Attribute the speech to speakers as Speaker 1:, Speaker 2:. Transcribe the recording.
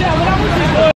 Speaker 1: enxergamos